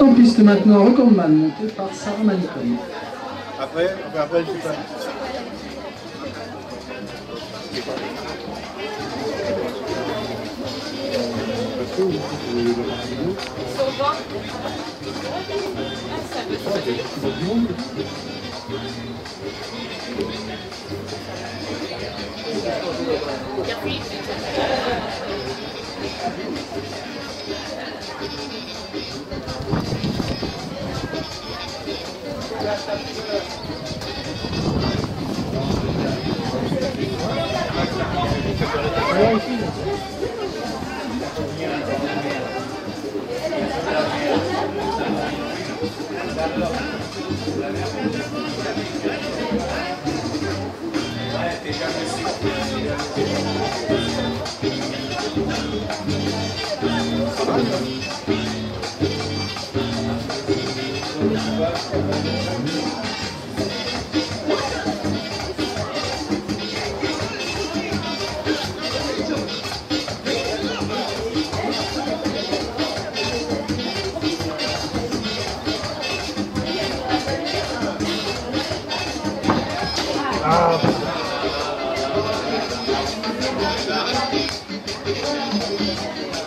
En piste maintenant, recordman monté par Sarah Après, après, je sais pas. Capito? Gracias. Ah, Thank you.